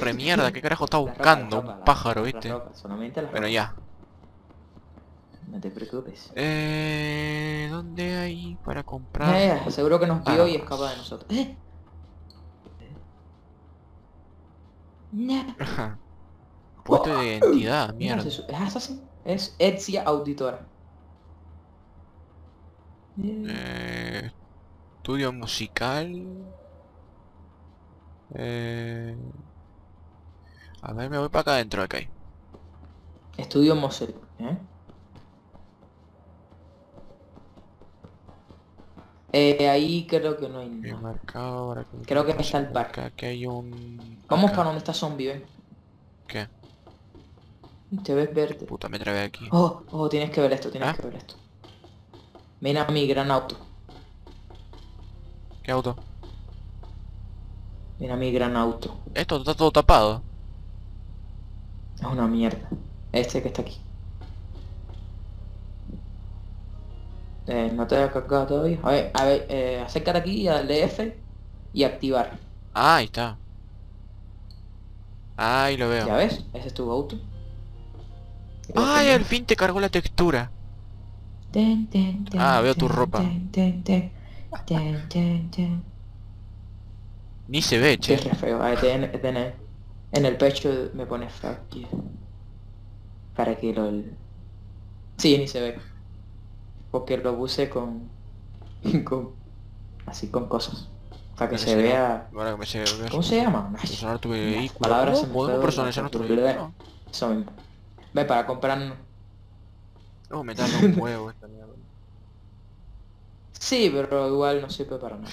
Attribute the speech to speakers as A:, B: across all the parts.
A: torre, mierda, ¿qué carajo está
B: ropa,
A: buscando?
B: ropa,
A: Un pájaro, ¿viste? Bueno, ya.
B: No te preocupes.
A: Eh, ¿Dónde hay para comprar?
B: Eh, seguro que nos vio y
A: Armas.
B: escapa de nosotros. ¿Eh?
A: Puesto de identidad, mierda.
B: su- es. Es Ezia Auditora. Eh,
A: estudio musical. Eh, a ver, me voy para acá adentro, acá.
B: Estudio Mosel. ¿eh? Eh, ahí creo que no hay nada.
A: marcado ahora que-
B: Creo que está el bar.
A: Acá que hay un...
B: Vamos para donde está zombie, ven.
A: ¿Qué?
B: Te ves verde.
A: Puta, me trabé aquí.
B: Oh, oh, tienes que ver esto, tienes
A: ¿Ah?
B: que ver esto. Mira mi gran auto.
A: ¿Qué auto?
B: Mira mi gran auto.
A: Esto está todo tapado.
B: Es una mierda. Este que está aquí. Eh, no te haya cargado todavía. A ver, a ver, eh, acércate aquí y darle F y activar.
A: Ah, ahí está. Ahí lo veo.
B: ¿Ya ves? Ese es tu auto.
A: Ay, al fin te cargó la textura. Ah, veo tu ropa. Ni se ve,
B: Che, re feo. A ver, en el pecho me pone fuck you. Para que lo... Sí, ni se ve. Porque lo puse con... con... Así con cosas. Para que
A: Para
B: se vea...
A: Ahora que se ve.
B: ¿Cómo se llama?
A: Personalizar tu
B: Las
A: vehículo.
B: palabras
A: ¿Cómo podemos personalizar nuestro vehículo?
B: Eso mismo. Ve, para comprar...
A: No, me tarda un huevo esta mierda.
B: Sí, pero igual no sirve para nada.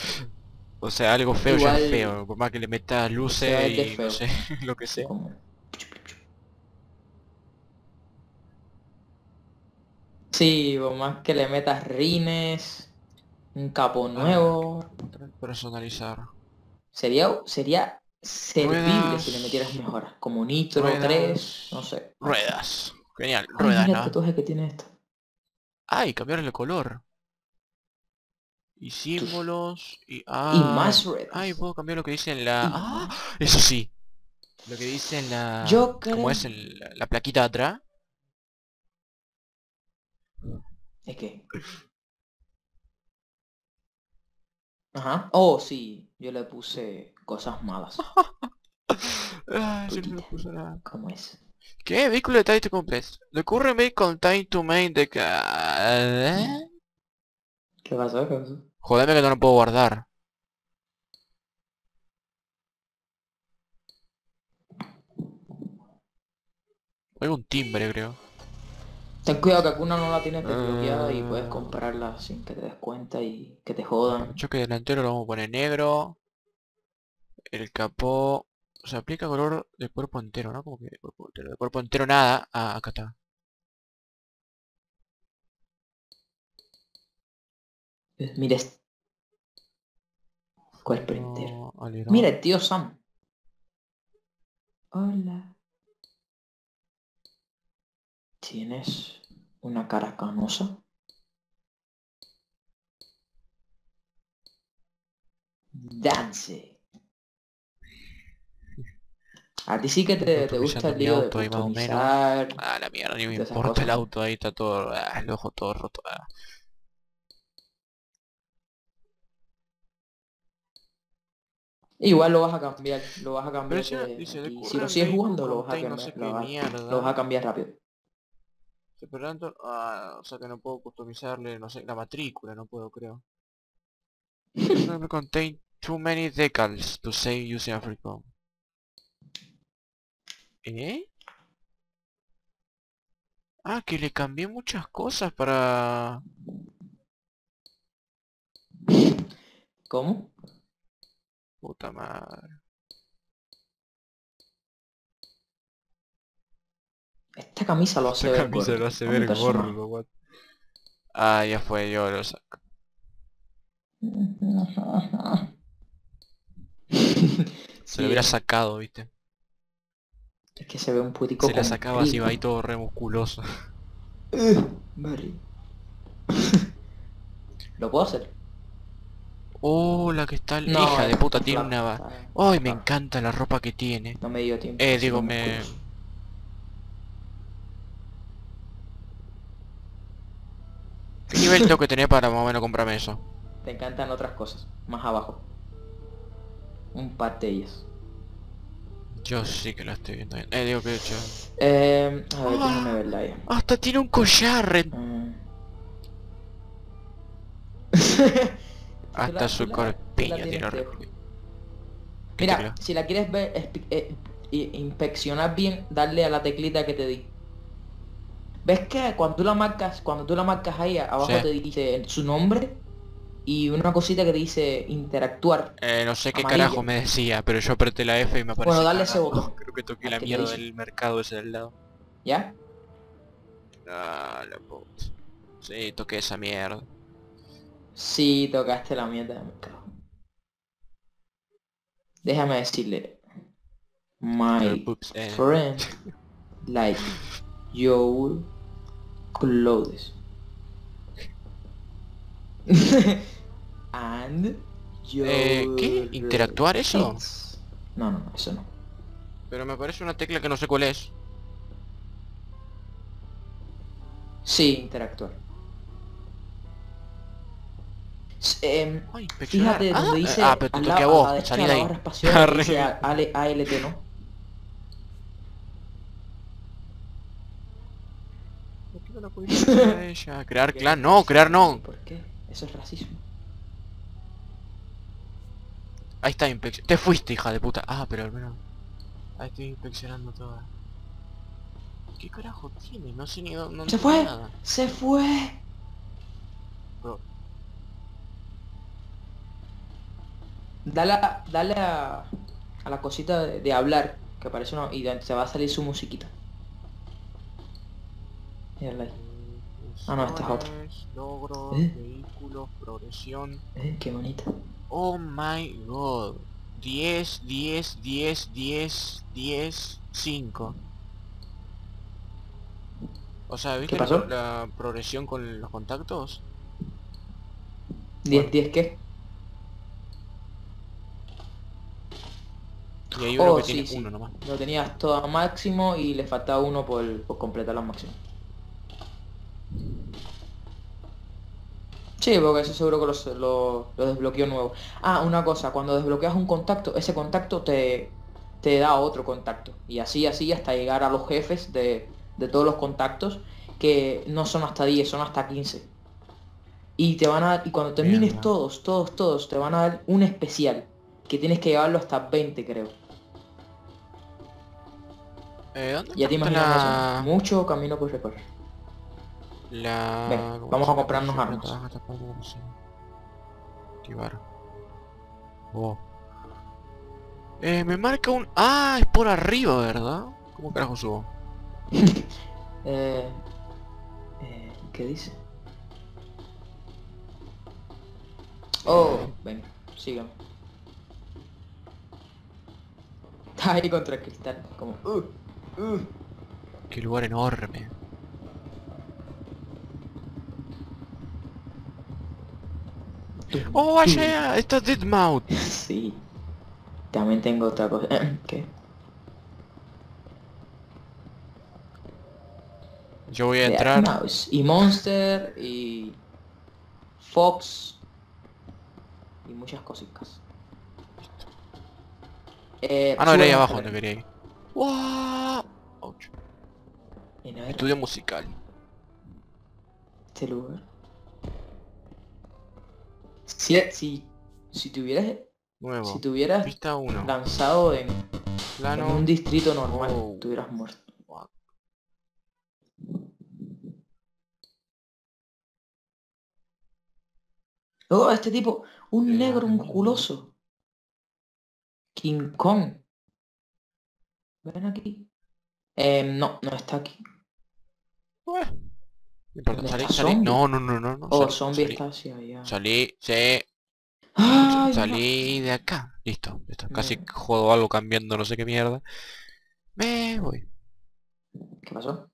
A: O sea, algo feo ya es feo. Por más que le metas luces y no sé, lo que sea.
B: Sí, por más que le metas rines, un capo nuevo,
A: Personalizar.
B: sería sería servible
A: Ruedas.
B: si le metieras mejoras, como nitro
A: Ruedas.
B: 3, no sé.
A: Ruedas. Genial.
B: Ay,
A: Ruedas,
B: mira el
A: ¿no?
B: tatuaje que tiene esto.
A: Ay, cambiar el color. Y símbolos. Y, ah,
B: y más ruedas.
A: Ay, puedo cambiar lo que dice en la... Ah, eso sí. Lo que dice en la...
B: Yo creo...
A: Como es el- la plaquita de atrás.
B: ¿Es que? Ajá. Oh, sí, yo le puse cosas malas.
A: Ay, yo no le
B: Poquita.
A: puse nada.
B: ¿Cómo es?
A: ¿Qué? Vehículo de Title Complex. The current vehicle contain to main the ¿Eh?
B: ¿Qué pasó? ¿Qué pasó?
A: Jodeme que no lo puedo guardar. Oigo un timbre, creo.
B: Ten cuidado que alguna no la tienes desbloqueada y puedes
A: Ah.
B: comprarla sin que te des cuenta y que te jodan.
A: Choque delantero lo vamos a poner negro. El capó... Se aplica color de cuerpo entero, ¿no? Como que de cuerpo entero, de cuerpo entero nada. Ah, acá está.
B: Mira este. Cuerpo entero.
A: No.
B: Mira el tío Sam. Hola. ¿Tienes una cara canosa? Dance. A ti sí que te, te gusta el lío de
A: auto ahí más o menos. Ah, la mierda, ni me
B: de
A: importa el auto ahí, está todo... Ah, el ojo todo roto. ah.
B: Igual lo vas a cambiar, lo vas a
A: Pero
B: cambiar.
A: si,
B: de
A: dice, de
B: aquí. Si
A: current
B: lo sigues jugando, lo vas a cambiar,
A: no sé
B: lo vas,
A: mierda.
B: lo vas a cambiar rápido.
A: Esperando... Ah, o sea que no puedo customizarle, no sé, la matrícula, no puedo, creo. no contain too many decals to say using Africom. ¿Eh? Ah, que le cambié muchas cosas para...
B: ¿Cómo?
A: Puta madre.
B: Esta camisa lo hace
A: Esta
B: ver
A: camisa
B: gordo,
A: lo hace ver gordo, what. Ah, ya fue, yo lo saco. Se lo hubiera sacado, viste.
B: es que se ve un putico
A: Se la sacaba así, va ahí todo re musculoso.
B: Eh, Barry. ¿Lo puedo hacer?
A: Oh, la que está...
B: No,
A: hija de puta, tiene
B: flaco,
A: una... Ay, me
B: está-
A: encanta la ropa que tiene.
B: No me dio tiempo.
A: Eh, digo, me... ¿Qué nivel tengo que tener para más o menos comprarme eso?
B: Te encantan otras cosas, más abajo. Un par de ellas.
A: Yo sí que la estoy viendo. bien. Eh, digo que he hecho...
B: Eh, a ver,
A: Ah.
B: déjame verla ahí.
A: Hasta tiene un collar.
B: Mm.
A: Hasta
B: la-
A: su corpiño tiene... ¿Qué
B: Mira,
A: tecla?
B: si la quieres ver, eh, inspeccionar bien, darle a la teclita que te di. ¿Ves que cuando tú la marcas, cuando tú la marcas ahí, abajo
A: Sí.
B: te dice su nombre y una cosita que te dice interactuar?
A: Eh, no sé qué
B: Amarilla.
A: carajo me decía, pero yo apreté la F y me apareció...
B: Bueno, dale ese botón.
A: Creo que toqué la
B: que
A: mierda del mercado ese del lado.
B: ¿Ya?
A: Ah, la puta. Sí, toqué esa mierda.
B: Sí, tocaste la mierda de mercado. Déjame decirle. My
A: Ups, eh.
B: friend like your clothes. And your
A: Eh, ¿qué? ¿Interactuar eso?
B: No, no, no, eso no.
A: Pero me aparece una tecla que no sé cuál es.
B: Sí, interactuar.
A: Ay, inspeccionar.
B: fíjate
A: ah,
B: donde dice
A: ah, pero te
B: al
A: toqué a vos, salí de ahí.
B: espacial, dice A- Ale- ALT, ¿no?
A: ¿Por qué no la inspeccionar a ella? Crear clan, no, crear no.
B: ¿Por qué? Eso es racismo.
A: Ahí está inspección. Te fuiste, hija de puta. Ah, pero al menos. Ahí estoy inspeccionando todas. ¿Qué carajo tiene? No sé ni dónde. no
B: ¡Se fue!
A: nada.
B: ¡Se fue!
A: Bro,
B: Dale a, dale a, a la cosita de, de hablar, que aparece una, y se va a salir su musiquita. Mírala ahí. Ah, no, esta es otra.
A: Logros,
B: ¿Eh?
A: vehículos, progresión.
B: Eh, qué bonita.
A: Oh my god. 10, 10, 10, 10, 10, 5. O sea, ¿viste
B: ¿Qué pasó?
A: La, la progresión con los contactos?
B: 10, 10 qué?
A: Y hay uno
B: Oh,
A: que
B: sí,
A: tiene
B: sí.
A: uno nomás.
B: Lo tenías todo a máximo y le faltaba uno por, por completar al máximo. Sí, porque eso seguro que lo, lo desbloqueó nuevo. Ah, una cosa, cuando desbloqueas un contacto, ese contacto te, te da otro contacto. Y así, así, hasta llegar a los jefes de, de todos los contactos, que no son hasta 10, son hasta 15. Y te van a y cuando termines todos, todos, todos, te van a dar un especial. Que tienes que llevarlo hasta 20, creo.
A: Eh, ¿dónde
B: Ya te imaginas
A: la...
B: Mucho camino por recorrer.
A: La...
B: Ven,
A: ¿cómo
B: vamos a comprarnos armas.
A: Activar. Oh. Eh, me marca un... Ah, es por arriba, ¿verdad? ¿Cómo carajo subo?
B: Eh, eh, ¿Qué dice? Oh, ven, sígame. Está ahí contra el cristal, como... Uh, uh.
A: Qué lugar enorme. Oh, allá, está Deadmouth.
B: Sí. También tengo otra cosa. ¿Qué?
A: Yo voy a entrar.
B: Mouse. Y Monster y Fox y muchas cositas. Eh,
A: Ah, no, era ahí abajo quería ir. ¡Wow! Ouch. Estudio musical.
B: este lugar. Si, si, si tuvieras,
A: Nuevo.
B: si tuvieras
A: Pista 1.
B: lanzado en, un distrito normal,
A: Oh.
B: te hubieras muerto. Oh, este tipo, un negro musculoso. King Kong. Ven aquí. Eh, no, no está aquí.
A: No importa,
B: ¿Dónde
A: salí, salí. No, no, no, no. no
B: Oh,
A: salí,
B: zombie
A: salí.
B: está hacia allá.
A: Salí, sí.
B: Ay,
A: salí de acá. Listo, listo. Casi jodo algo cambiando no sé qué mierda. Me voy.
B: no. ¿Qué pasó?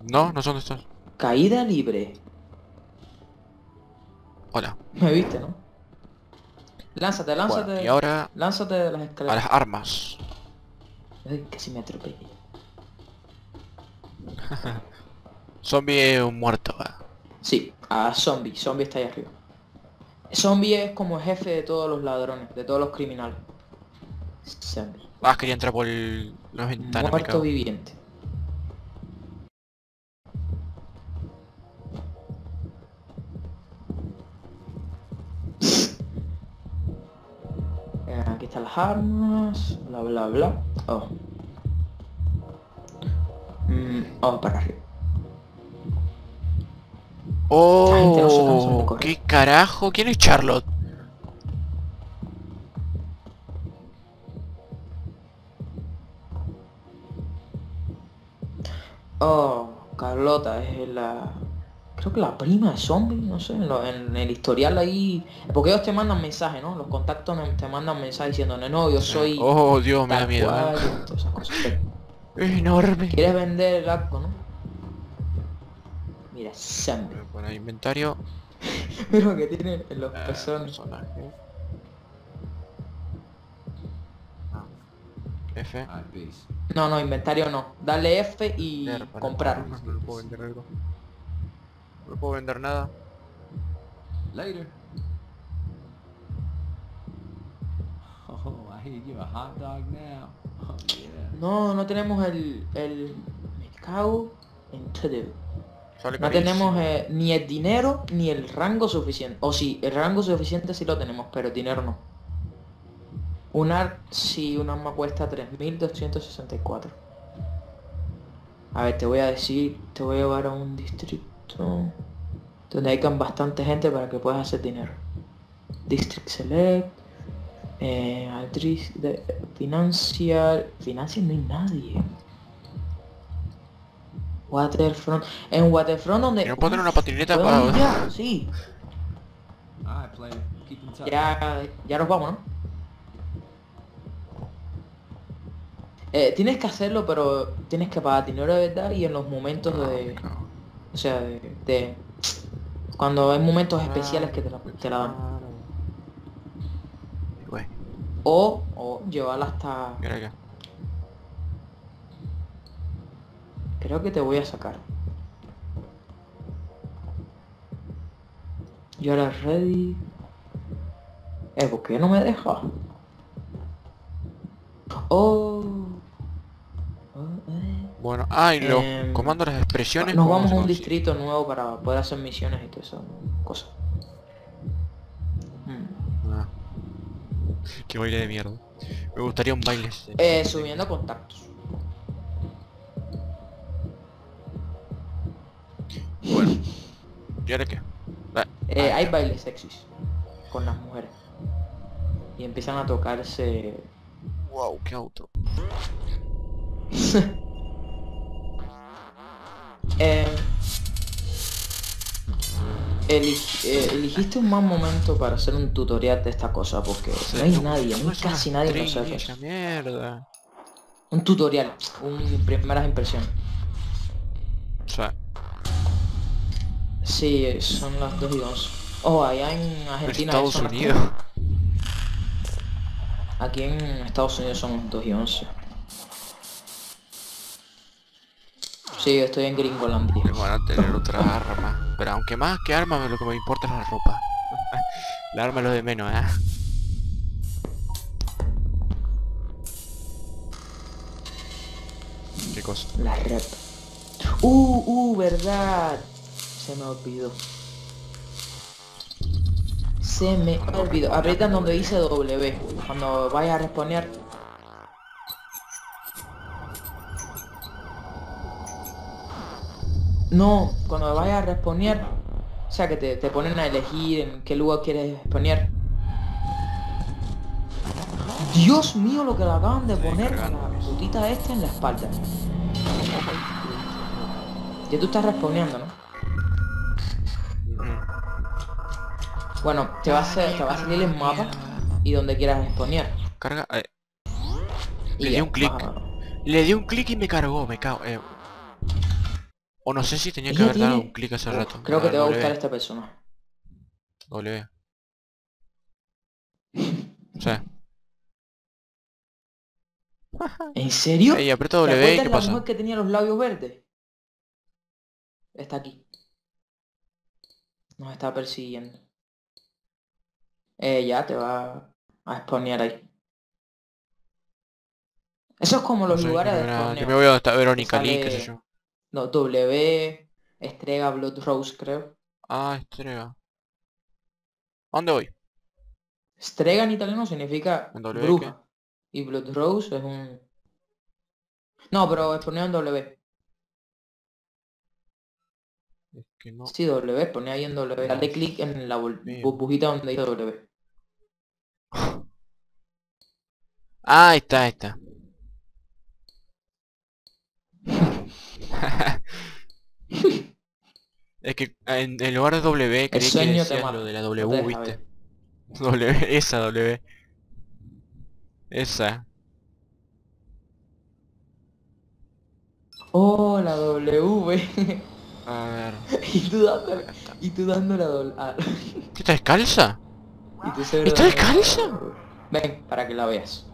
A: No, no sé dónde estás.
B: Caída libre.
A: Hola.
B: Me viste, ¿no? Lánzate, lánzate.
A: Bueno, y ahora
B: Lánzate de las
A: a
B: escaleras.
A: las armas.
B: Ay, casi me atropellé.
A: Zombie es un muerto, va.
B: Sí, a Zombie. Zombie está ahí arriba. Zombie es como jefe de todos los ladrones, de todos los criminales. Zombie.
A: Ah, quería entrar por las ventanas,
B: Muerto viviente. Armas, bla bla bla. Oh. Mm, vamos para se cansa de
A: Oh, qué carajo. ¿Quién es Charlotte?
B: Oh, Carlota es la... Creo que la prima de zombie, no sé, en, lo- en el historial ahí... Porque ellos te mandan mensajes, ¿no? Los contactos te mandan mensajes diciendo, no, no, yo soy...
A: Oh, Dios, me da miedo.
B: cual",
A: eh.
B: y todas esas cosas. Pero,
A: Es enorme.
B: ¿Quieres vender el arco, no? Mira, zombie.
A: Voy a poner inventario.
B: Mira lo que tiene en los
A: eh,
B: pezones.
A: personaje. Ah. F.
C: Base.
B: No, no, inventario no. Dale F y comprar.
A: No, no. No puedo vender nada.
C: Later. Oh, I hear you a hot dog now. Oh yeah.
B: No, no tenemos el... el... Me cago en No tenemos eh, ni el dinero ni el rango suficiente. O sí, el rango suficiente sí lo tenemos, pero el dinero no. Un ar... Sí, un arma cuesta 3.264. A ver, te voy a decir, te voy a llevar a un distrito donde hayan bastante gente para que puedas hacer dinero. District Select, eh, de Financial, Financial no hay nadie. Waterfront, en Waterfront donde...
A: ¿Y no puedo tener una patineta
B: ¿Podemos
A: para...?
B: ya? Sí,
C: touch.
B: ya, ya nos vamos, ¿no? Eh, tienes que hacerlo, pero tienes que pagar dinero de verdad y en los momentos
A: Ah,
B: de... O sea, de... de- cuando hay momentos especiales que te la, te la dan. O, o llevarla hasta...
A: ¿y?
B: Creo que te voy a sacar. Yo ahora ready. Eh, ¿por qué no me deja? Oh. Oh, eh.
A: Bueno, ah, y los comandos, las expresiones...
B: Nos
A: ¿cómo
B: vamos a un distrito nuevo para poder hacer misiones y todas esas cosas. Hmm.
A: Ah. Qué baile de mierda. Me gustaría un baile.
B: Eh, subiendo contactos.
A: Bueno. ¿Y ahora qué? Ah,
B: Eh, hay bailes sexys con las mujeres. Y empiezan a tocarse
A: Wow, qué auto.
B: Eh, eli- eh, eligiste un mal momento para hacer un tutorial de esta cosa porque no hay nadie, no hay casi nadie que lo sepa.
A: esa mierda.
B: Un tutorial, un primeras impresiones.
A: O sea,
B: Sí, son las 2 y 11. Oh, allá en Argentina
A: Estados
B: son las
A: Unidos.
B: Aquí en Estados Unidos son las 2 y 11. Sí, yo estoy en Gringolandia.
A: Me van a tener otra arma. Pero aunque más que arma, lo que me importa es la ropa. la arma es lo de menos, ¿eh? ¿Qué cosa?
B: La rep. Uh, uh, verdad. Se me olvidó. Se me olvidó. Aprietan donde dice W. Cuando vaya a responder. No, cuando vaya a responder. O sea que te, te ponen a elegir en qué lugar quieres exponer. Dios mío lo que le acaban de poner a la putita esta en la espalda. Ya tú estás respondiendo, ¿no? Bueno, te va a, hacer, te va a salir el mapa y donde quieras exponer.
A: Carga... eh, Le di un clic. Le di un clic y me cargó, me cago. eh. O no sé si tenía que haber dado un clic hace rato.
B: Creo que te va a gustar este personaje.
A: W. Sí.
B: ¿En serio?
A: Ey, aprieta
B: ¿Te
A: W y qué
B: la
A: pasa.
B: mujer que tenía los labios verdes? Está aquí. Nos está persiguiendo. Eh, ya te va a spawnear ahí. Eso es como los
A: No sé,
B: lugares de.
A: Yo me voy a Verónica Lee, qué sé yo.
B: No, W, Estrega, Blood Rose, creo.
A: Ah, estrega. ¿A dónde voy?
B: Strega en italiano significa
A: ¿En W
B: bruja. Y Blood Rose es un... No, pero ponía en W.
A: Es que no.
B: Sí, W, ponía ahí en W. Dale
A: Dios
B: clic en la burbujita donde dice W.
A: Ah, ahí está, ahí está. es que en, en lugar de W creí que decías lo de la W, viste. W, esa W. Esa.
B: Oh, la W.
A: A ver.
B: y tú
A: está.
B: y tú dando la doble. ah,
A: ¿Qué está descalza?
B: y tú
A: ¿Está descalza?
B: Ven, para que la veas.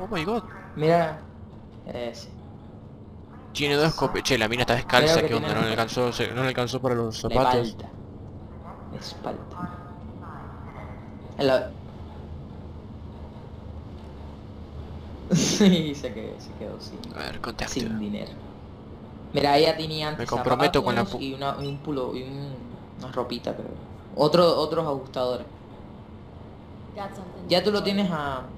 A: Oh my god.
B: Mira. Ese.
A: Tiene dos escope. Che, la mina está descalza,
B: Creo que
A: ¿qué onda? No le alcanzó, se- no le alcanzó para los zapatos.
B: falta. Les falta. La- Sí, se quedó, se quedó sin,
A: A ver, contacto.
B: sin dinero. Mira, ella tenía antes
A: Me comprometo con la
B: y, una, y un pulo y un- una ropita, pero otro, otros ajustadores. Ya tú lo tienes a...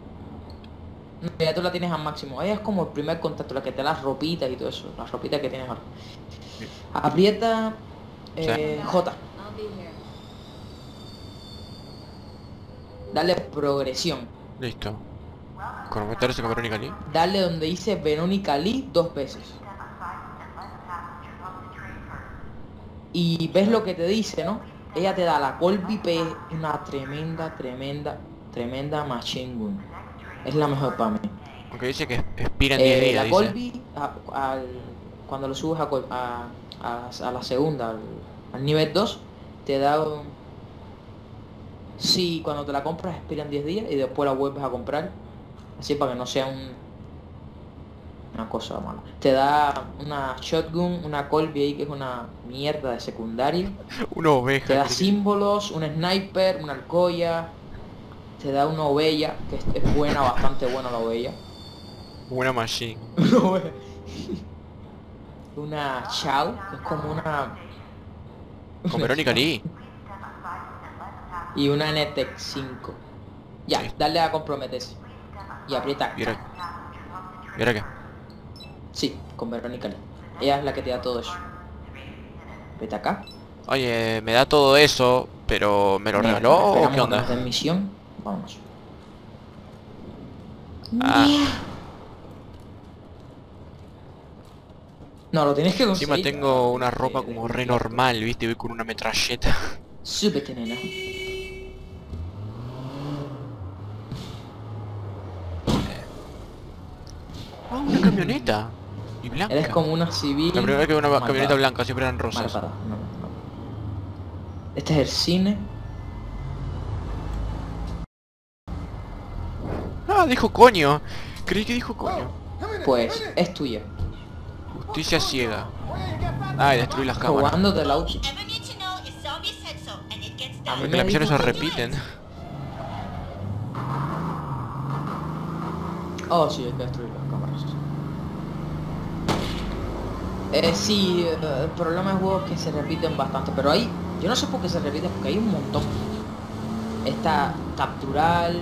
B: no, ya tú la tienes a máximo. Ella es como el primer contacto, la que te da las ropitas y todo eso. Las ropitas que tienes ahora. Aprieta eh, J. Dale progresión.
A: Listo. Comprometerse con Verónica Lee.
B: Dale donde dice Verónica Lee dos veces. Y ves lo que te dice, ¿no? Ella te da la Colby P, una tremenda, tremenda, tremenda machine gun. Es la mejor para mí.
A: Aunque dice que expira en 10
B: Eh,
A: días,
B: la. Colby, a- al- cuando lo subes a, a, a- la segunda, al, al nivel 2, te da un... Sí, cuando te la compras expiran 10 días y después la vuelves a comprar. Así para que no sea un... Una cosa mala. Te da una shotgun, una Colby ahí que es una mierda de secundaria.
A: Una oveja.
B: Te da símbolos, un sniper, una arcolla. Te da una ovella, que es, buena, bastante buena la ovella.
A: Una machine.
B: una Chao, que es como una...
A: Con Verónica Lee.
B: Y una NTEC 5. Ya,
A: Sí.
B: dale a comprometerse. Y aprieta.
A: ¿Y ahora, ¿Y ahora qué?
B: Sí, con Verónica Lee. Ella es la que te da todo eso. Aprieta acá.
A: Oye, me da todo eso, pero ¿me lo
B: Mira,
A: regaló qué onda?
B: misión. Vámonos.
A: Ah.
B: No, lo tienes que conseguir.
A: Encima tengo una ropa como re normal, viste, voy con una metralleta.
B: Súbete, nena.
A: Ah, una camioneta. Y blanca.
B: Eres como una civil.
A: La primera vez que veo una
B: malvada.
A: camioneta blanca, siempre eran rosas.
B: Malvada, no, no. Este es el cine.
A: Ah, dijo coño. Creí que dijo coño.
B: Pues es tuya.
A: Justicia ciega. Ah, y destruir las cámaras.
B: Jugando del auto.
A: Porque
B: me
A: las misiones se repiten.
B: Oh, sí, hay que destruir las cámaras. Eh, sí, eh, el problema de juegos es que se repiten bastante, pero hay... Yo no sé por qué se repiten, porque hay un montón. Está capturar,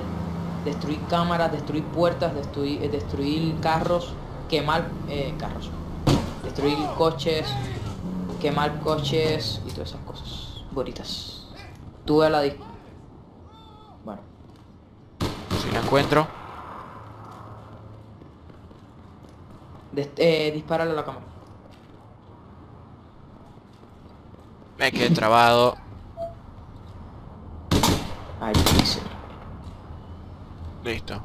B: destruir cámaras, destruir puertas, destruir, eh, destruir carros, quemar eh, carros, destruir coches, quemar coches y todas esas cosas bonitas. Tuve la disco. Bueno,
A: Si la encuentro.
B: eh, dispararle a la cámara.
A: Me quedé trabado.
B: Ahí sí.
A: Listo.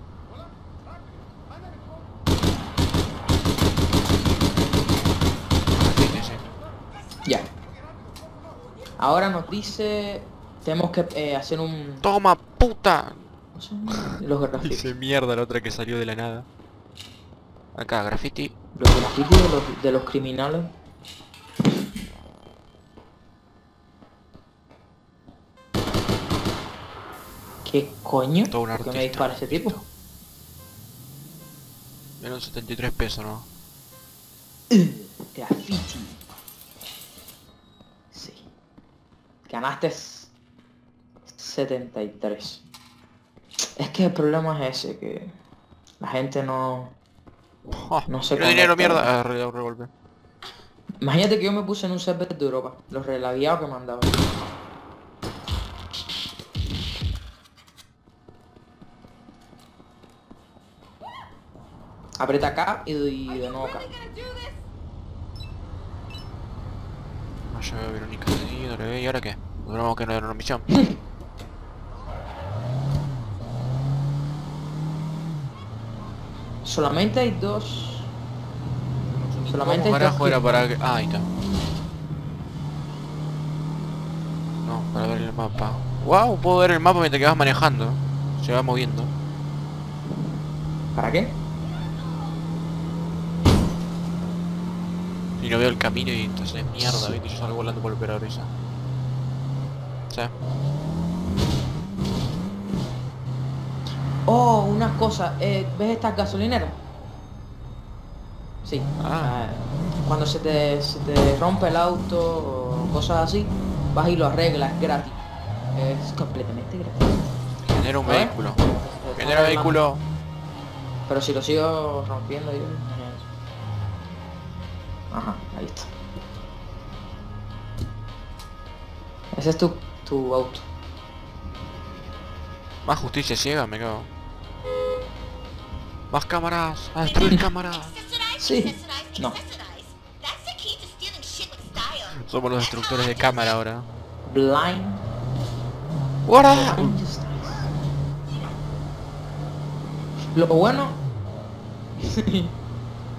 A: Sí.
B: Ya. Ahora nos dice... Tenemos que eh, hacer un...
A: ¡Toma, puta!
B: Los grafitis.
A: Dice mierda la otra que salió de la nada. Acá, graffiti.
B: Los grafitis de los, de los criminales. ¿Qué coño?
A: Todo un
B: ¿Por qué me dispara ese tipo?
A: Menos 73 pesos, ¿no?
B: Graffiti. Sí. Ganaste 73. Es que el problema es ese, que la gente no...
A: Oh,
B: No sé
A: dinero, mierda. Ah, re-.
B: Imagínate que yo me puse en un server de Europa, los relaviados que mandaba. Aprieta acá y, y de nuevo acá.
A: Veo Verónica sí, ¿y ahora qué? Duramos que no era una misión.
B: Solamente hay dos... Solamente
A: ¿Cómo
B: hay dos
A: era para que...? Ah, ahí está. No, para ver el mapa. Wow, puedo ver el mapa mientras que vas manejando. Se va moviendo.
B: ¿Para qué?
A: Y no veo el camino y entonces mierda, ¿viste? Yo salgo volando por el parabrisas. Sí.
B: Oh, una cosa, eh, ¿ves estas gasolineras? Sí.
A: Ah.
B: Cuando se te, se te rompe el auto o cosas así, vas y lo arreglas gratis. Es completamente gratis.
A: Genera un
B: ver.
A: vehículo. Genera vehículo.
B: Pero si lo sigo rompiendo yo... Ajá, ahí está. Ese es tu, tu auto.
A: Más justicia ciega, me cago. Más cámaras. A destruir cámaras.
B: Sí. No.
A: Somos los destructores de cámara ahora.
B: Blind. Justice. Lo bueno...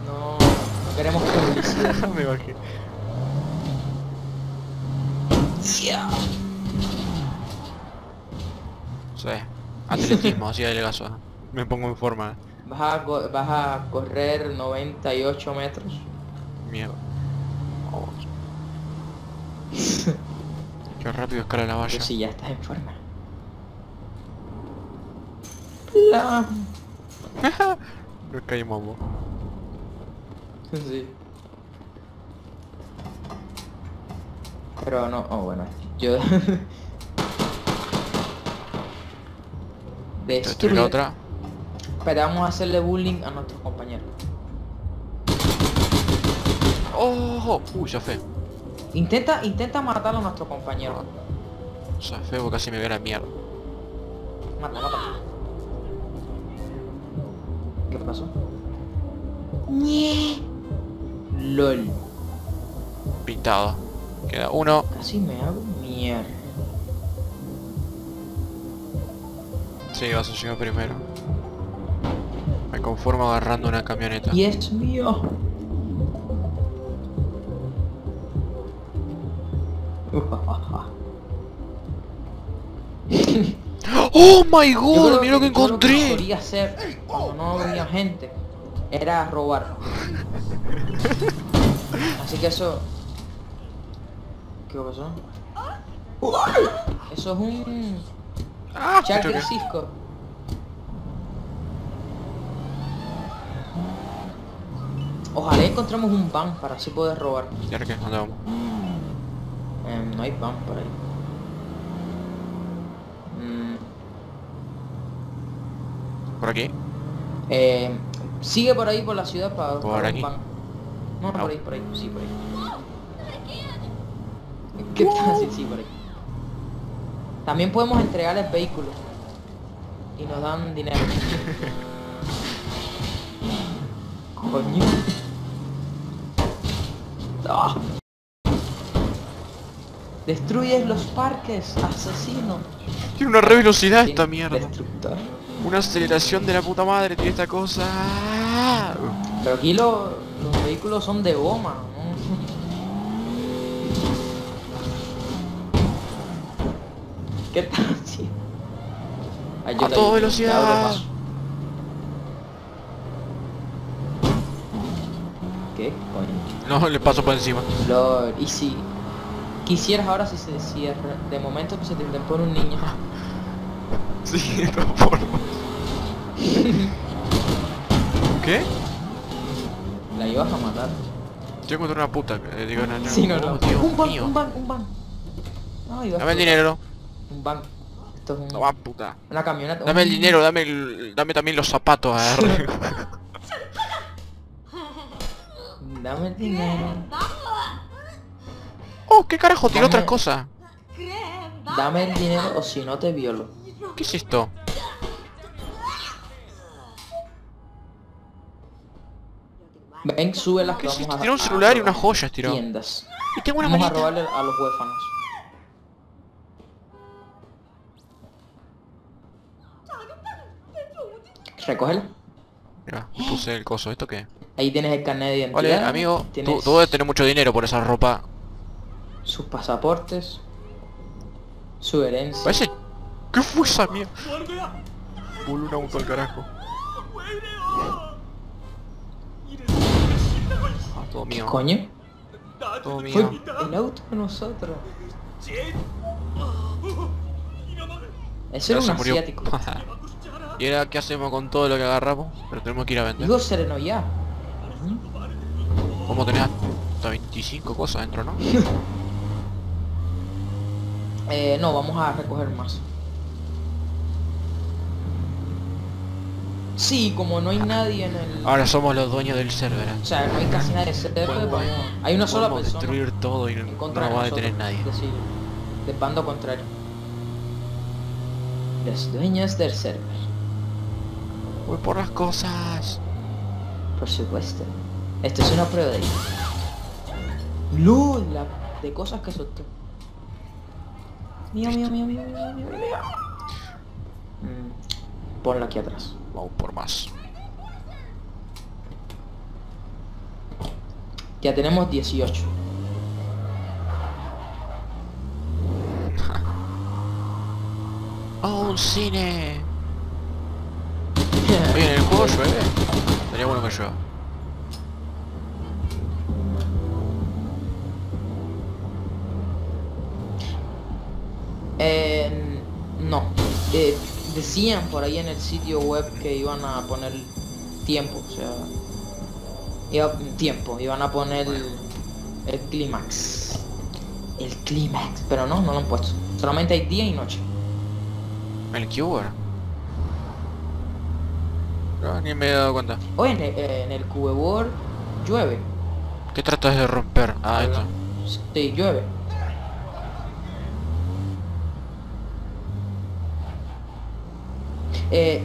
B: no, no queremos publicidad.
A: me bajé. Sí. Atletismo, así de gaso. Me pongo en forma.
B: Vas a, vas a correr 98 metros.
A: Mierda. Vamos. Qué rápido escala la valla.
B: Pero si ya estás en forma. Plan.
A: No caí mambo.
B: Sí. Pero no, oh bueno, yo...
A: Destruir otra.
B: Pero vamos a hacerle bullying a nuestros compañeros.
A: ¡Oh! Uy, ya fue.
B: Intenta, intenta matar a nuestro compañero.
A: Ya fue porque casi me ve la mierda.
B: Mata, mata. ¿Qué pasó? Ñe. LOL.
A: Pintado. Queda uno.
B: Casi me hago mierda.
A: Sí, vas a llegar primero. Me conformo agarrando una camioneta.
B: Y es mío.
A: ¡Oh my god! ¡Mira lo que
B: yo Lo que
A: encontré!
B: solía hacer cuando no había gente era robar. Así que eso. ¿Qué pasó? Eso es un
A: ¡Ah!
B: De Cisco. Ojalá encontremos un van para así poder robar.
A: ¿Y ahora qué? ¿Dónde vamos?
B: Em, no hay van por ahí. Mm,
A: ¿Por aquí?
B: em, sigue por ahí por la ciudad para
A: ¿Por
B: para un
A: aquí?
B: van. No,
A: Ah.
B: por ahí, por ahí, sí, por ahí. ¿Qué tal? Sí, sí, por ahí. También podemos entregarles vehículos. Y nos dan dinero. Coño. Ah. Destruyes los parques, asesino.
A: Tiene una re velocidad esta mierda.
B: Destructor.
A: Una aceleración de la puta madre tiene esta cosa.
B: Pero aquí lo- los vehículos son de goma, ¿Qué haciendo? Ayuda,
A: A toda velocidad.
B: ¿Qué? Coño.
A: No, le paso por encima.
B: Lord, y si quisieras ahora si se cierra, de momento que se te pone un niño.
A: Sí, no forma. ¿Qué?
B: La ibas a matar.
A: Yo encontré una puta. eh, digo, no, no.
B: Sí, no,
A: Oh,
B: no.
A: Dios
B: un ban, un ban, un ban. No, ibas
A: Dame el
B: a-
A: dinero.
B: Un ban. Esto es un-
A: Toma, puta.
B: una camioneta.
A: Dame el dinero, dame el, dame también los zapatos a.
B: Dame el dinero.
A: oh, qué carajo, tiró otras cosas.
B: Dame el dinero o si no te violo.
A: ¿Qué es esto?
B: Ven, sube las que
A: ¿Qué es
B: vamos a
A: Tiró un celular y unas joyas tiró.
B: Tiendas.
A: Y tengo una
B: Vamos a
A: manita.
B: robarle a los huérfanos. Recógelo.
A: Mira, puse el coso. ¿Esto qué?
B: Ahí tienes el carnet de identidad.
A: Vale, amigo, tú,
B: tienes
A: tú debes tener mucho dinero por esa ropa.
B: sus pasaportes, su herencia.
A: Parece... ¿Qué fue esa mierda? Voló un auto al carajo. Ah, todo mío.
B: Coño,
A: Todo
B: fue
A: mío.
B: el auto de nosotros. Ese era un asiático.
A: ¿Y ahora qué hacemos con todo lo que agarramos? Pero tenemos que ir a vender.
B: Digo sereno ya.
A: Como tenés hasta 25 cosas dentro, ¿no?
B: Eh, no, vamos a recoger más. Sí, como no hay nadie en el...
A: Ahora somos los dueños del server. ¿eh?
B: O sea, no hay casi nadie en el server,
A: Podemos-
B: Hay una sola persona
A: destruir todo y no,
B: de
A: va a detener nadie.
B: Decir, del bando contrario. Los dueños del server,
A: Voy por las cosas.
B: por supuesto. Esto es una prueba de... ¡Luz! La de cosas que soltó. Mío, mío, mío, mío, mío, mío, mío. Mm, Ponla aquí atrás.
A: Vamos por más.
B: Ya tenemos 18.
A: ¡Oh, un cine! Oye, en el juego llueve. Sería bueno que llueva.
B: Eh, no. Eh, decían por ahí en el sitio web que iban a poner tiempo, o sea, iba, tiempo, iban a poner el clímax. El clímax, pero no, no lo han puesto. Solamente hay día y noche.
A: El Cure. No, ni me he dado cuenta.
B: Oye, en el, en el Cubebor llueve.
A: ¿Qué tratas de romper? Ah, esto.
B: Sí, llueve. Eh,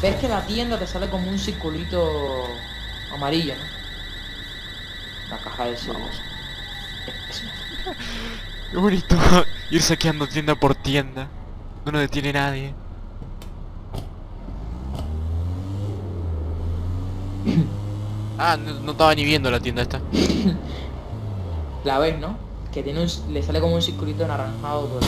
B: ves que la tienda te sale como un circulito amarillo, ¿no? La caja de seguros. Es-
A: Qué bonito. Ir saqueando tienda por tienda. No nos detiene nadie. Ah, no, no estaba ni viendo la tienda esta.
B: La ves, ¿no? Que tiene un, le sale como un circulito anaranjado por...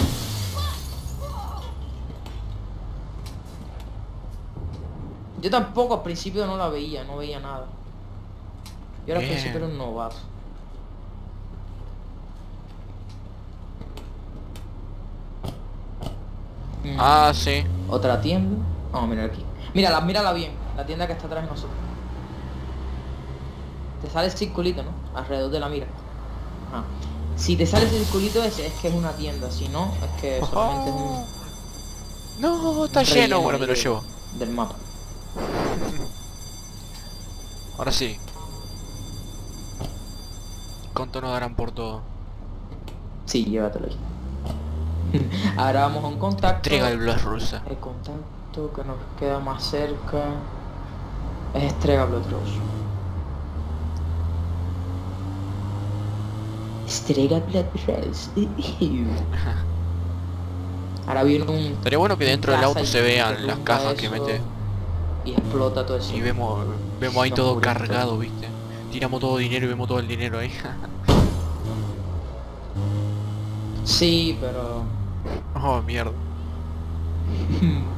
B: Yo tampoco al principio no la veía, no veía nada. Yo era al principio era un novato.
A: Ah, sí.
B: Otra tienda. Vamos a mirar aquí. Mírala, mírala bien. La tienda que está atrás de nosotros. Te sale el circulito, ¿no? Alrededor de la mira. Ajá. Si te sale ese circulito ese es que es una tienda, si no, es que solamente es un
A: No, está lleno. Bueno, me lo llevo.
B: del mapa.
A: Ahora sí. ¿Cuánto nos darán por todo?
B: Sí, llévatelo ahí. Ahora vamos a un contacto.
A: Entrega el Blood rusa.
B: El contacto que nos queda más cerca es Estrega Blood Rose. Estrega Blood Rose. Ahora viene un
A: Estaría bueno que dentro del auto se vean las cajas que mete.
B: y explota todo eso.
A: Y vemos, vemos ahí todo cargado, viste. Tiramos todo dinero y vemos todo el dinero ahí.
B: Sí, pero
A: Oh, mierda.